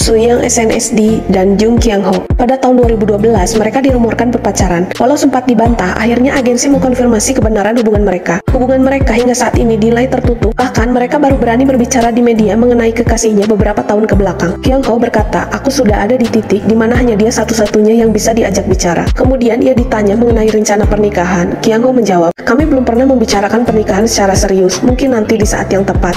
Suyang SNSD, dan Jung Kyung Ho. Pada tahun 2012, mereka dirumorkan berpacaran. Walau sempat dibantah, akhirnya agensi mengkonfirmasi kebenaran hubungan mereka. Hubungan mereka hingga saat ini dinilai tertutup, bahkan mereka baru berani berbicara di media mengenai kekasihnya beberapa tahun ke belakang. Kyung Ho berkata, aku sudah ada di titik di mana hanya dia satu-satunya yang bisa diajak bicara. Kemudian ia ditanya mengenai rencana pernikahan. Kyung Ho menjawab, kami belum pernah membicarakan pernikahan secara serius, mungkin nanti di saat yang tepat.